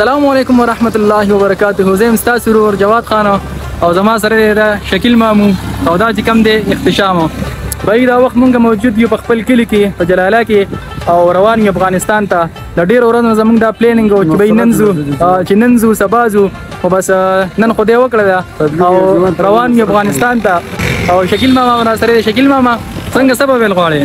السلام علیکم ورحمت الله وبرکاته زم تاسو ورور جواد خان او زما سره دا شکیل مامو او دا چې کم دی اختشام بای دا وخت مونږ موجود یو په خپل کلی کې په جلاله کې او روان یو افغانستان ته د ډیر ورځې زمونږ دا پلانینګ او چې بای ننزو چې ننزو سبازو خو بس نن خو دې وکړه دا او روان یو افغانستان ته او شکیل ماما ورا سره شکیل ماما څنګه سبب ویل غواړي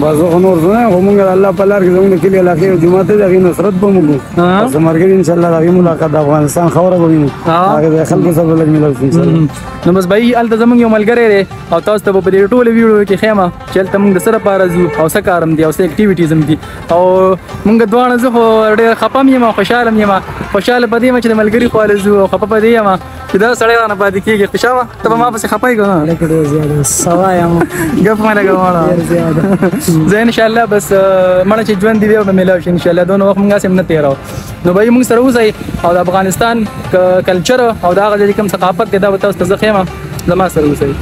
بس خو نور زه خو مونږ الله په لار کې زمونږ کلی علاقې او جمعه ته دغه نصرت به مونږ او سمرګر ان شاء الله دغه ملاقات د افغانستان خوره به وینو هغه د خلکو سره لګ ملو ان شاء الله نو بس بای ال ته زمونږ یو ملګری دی او تاسو ته په دې ټوله ویډیو کې خیمه چې تم د سره پارځو او سکارم دی او سې اکټیویټیزم دی او مونږ دواړه زه خو ډېر خپه یم او خوشاله یم خوشاله په دې یم چې د ملګري خواله ځو او خپه په دې یم چې دا سړی رانه پاتې کېږي خوشاله ته به ما پسې خپه یې که نه لکه ډېر زیات سوا یم ګپ مه لګه مړه زه انشاءالله بس مړه چې ژوند دي وي او به میلاو شي انشاءالله دونه وخت مونږ هسې هم نه تېراو نو به یې مونږ سره اوسئ او د افغانستان کلچر او د هغه ځای چې کوم ثقافت دی دا به تاسو ته زه ښیم له ما سره اوسئ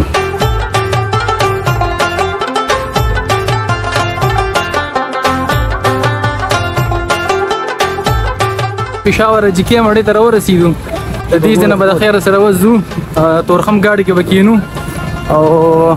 پېښور چې کې مړې تر ورسېدو د دې ځنه به د خیر سره وځو تورخم ګاډي کې بکینو او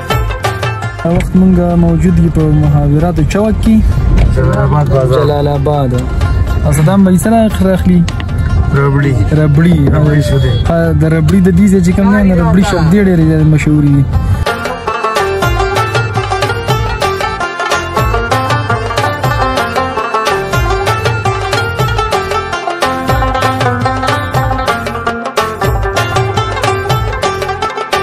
دا وخت مونږ موجود یو په محاوراتو چوک کې جلال آباد بازار جلال آباد او صدام به سره اخر اخلي ربړي ربړي ربړي شو دي د ربړي د دې چې کوم نه ربړي شو دې ډېر مشهور دي